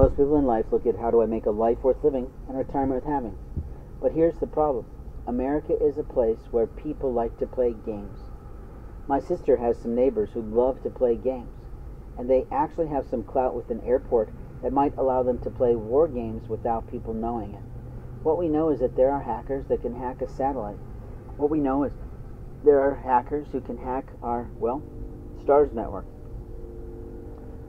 Most people in life look at how do I make a life worth living and a retirement worth having. But here's the problem America is a place where people like to play games. My sister has some neighbors who love to play games, and they actually have some clout with an airport that might allow them to play war games without people knowing it. What we know is that there are hackers that can hack a satellite. What we know is there are hackers who can hack our, well, STARS network.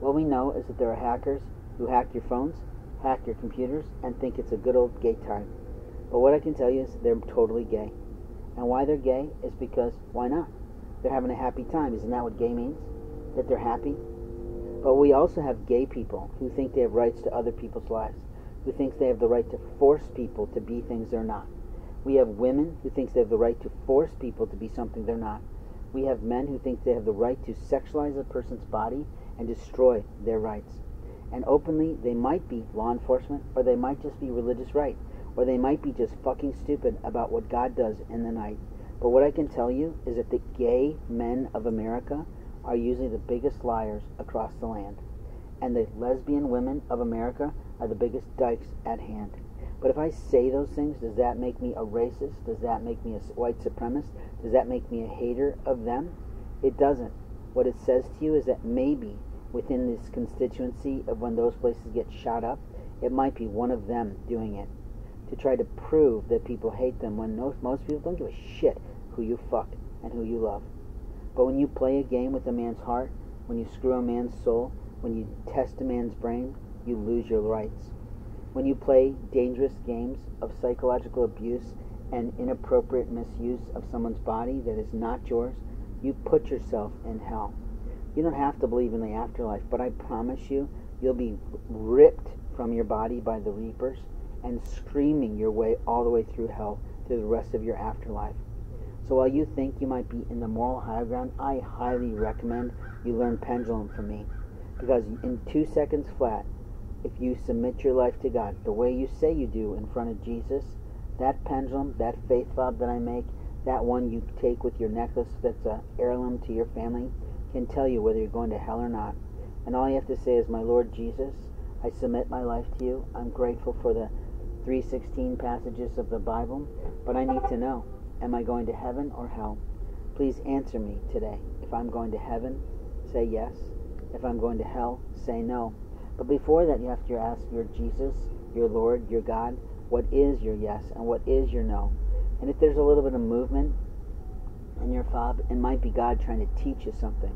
What we know is that there are hackers who hack your phones, hack your computers, and think it's a good old gay time. But what I can tell you is they're totally gay. And why they're gay is because why not? They're having a happy time. Isn't that what gay means? That they're happy? But we also have gay people who think they have rights to other people's lives, who thinks they have the right to force people to be things they're not. We have women who think they have the right to force people to be something they're not. We have men who think they have the right to sexualize a person's body and destroy their rights. And openly, they might be law enforcement, or they might just be religious right, or they might be just fucking stupid about what God does in the night. But what I can tell you is that the gay men of America are usually the biggest liars across the land. And the lesbian women of America are the biggest dykes at hand. But if I say those things, does that make me a racist? Does that make me a white supremacist? Does that make me a hater of them? It doesn't. What it says to you is that maybe within this constituency of when those places get shot up, it might be one of them doing it to try to prove that people hate them when most, most people don't give a shit who you fuck and who you love. But when you play a game with a man's heart, when you screw a man's soul, when you test a man's brain, you lose your rights. When you play dangerous games of psychological abuse and inappropriate misuse of someone's body that is not yours, you put yourself in hell. You don't have to believe in the afterlife, but I promise you, you'll be ripped from your body by the reapers and screaming your way all the way through hell to the rest of your afterlife. So while you think you might be in the moral high ground, I highly recommend you learn pendulum from me. Because in two seconds flat, if you submit your life to God the way you say you do in front of Jesus, that pendulum, that faith fob that I make, that one you take with your necklace that's a heirloom to your family, can tell you whether you're going to hell or not. And all you have to say is, My Lord Jesus, I submit my life to you. I'm grateful for the 316 passages of the Bible, but I need to know, am I going to heaven or hell? Please answer me today. If I'm going to heaven, say yes. If I'm going to hell, say no. But before that, you have to ask your Jesus, your Lord, your God, what is your yes and what is your no? And if there's a little bit of movement in your fob, it might be God trying to teach you something.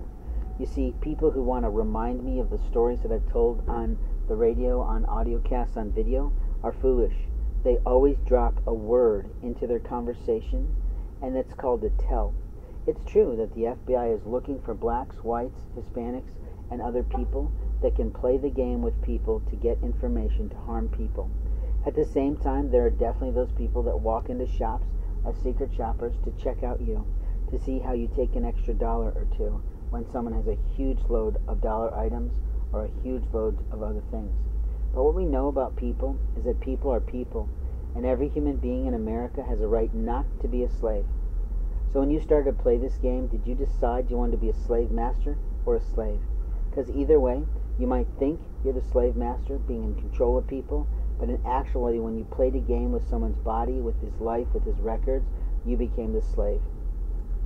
You see, people who want to remind me of the stories that I've told on the radio, on audio casts, on video, are foolish. They always drop a word into their conversation, and it's called a tell. It's true that the FBI is looking for blacks, whites, Hispanics, and other people that can play the game with people to get information to harm people. At the same time, there are definitely those people that walk into shops as secret shoppers to check out you, to see how you take an extra dollar or two when someone has a huge load of dollar items or a huge load of other things. But what we know about people is that people are people, and every human being in America has a right not to be a slave. So when you started to play this game, did you decide you wanted to be a slave master or a slave? Because either way, you might think you're the slave master, being in control of people, but in actuality, when you played a game with someone's body, with his life, with his records, you became the slave.